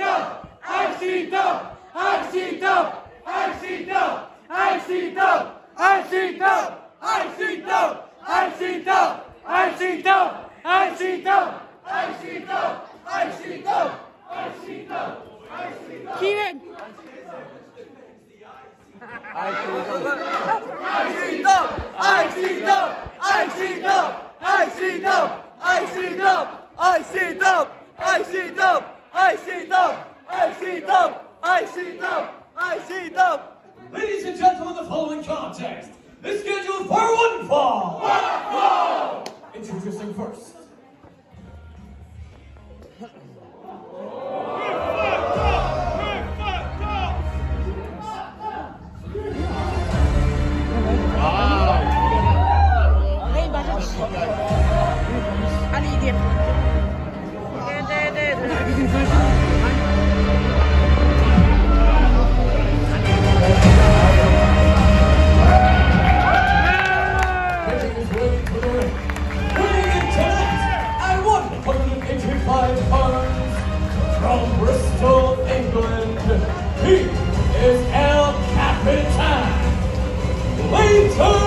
accident, accident, accident, accident, accident, accident, accident, accident, accident, accident, accident, accident, accident, accident. Kieran. Accident, them! I see them! I see them! Ladies and gentlemen, the following contest is scheduled for one fall! One fall! Introducing first. Alle Ideen. England. He is El Capitan. Later!